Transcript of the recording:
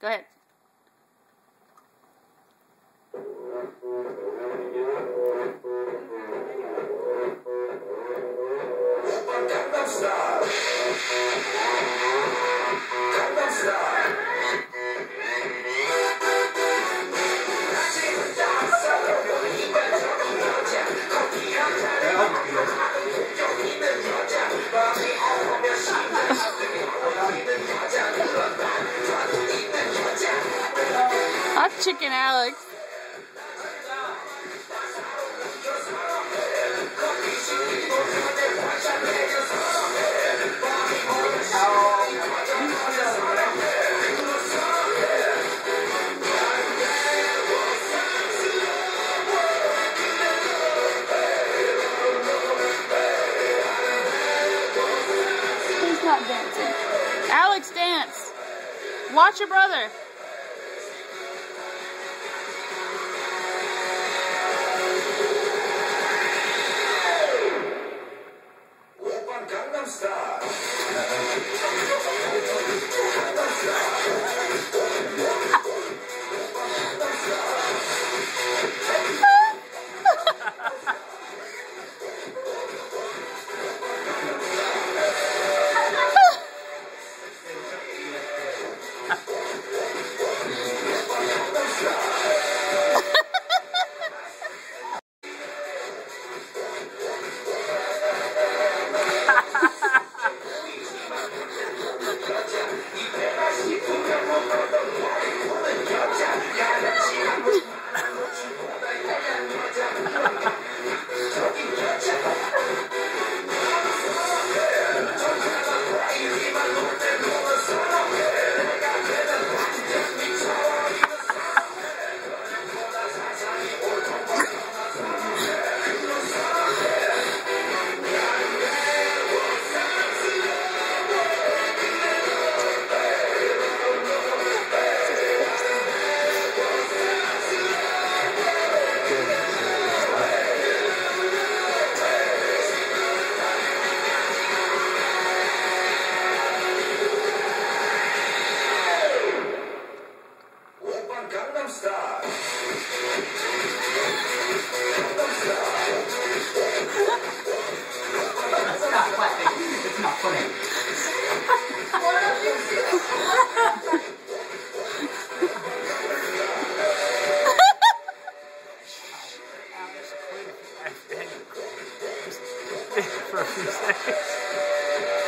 Go ahead. That's Chicken Alex. He's not dancing. Alex, dance. Watch your brother. Ha Gangnam Style. Gangnam Style. That's not funny. It's not funny. for a few seconds.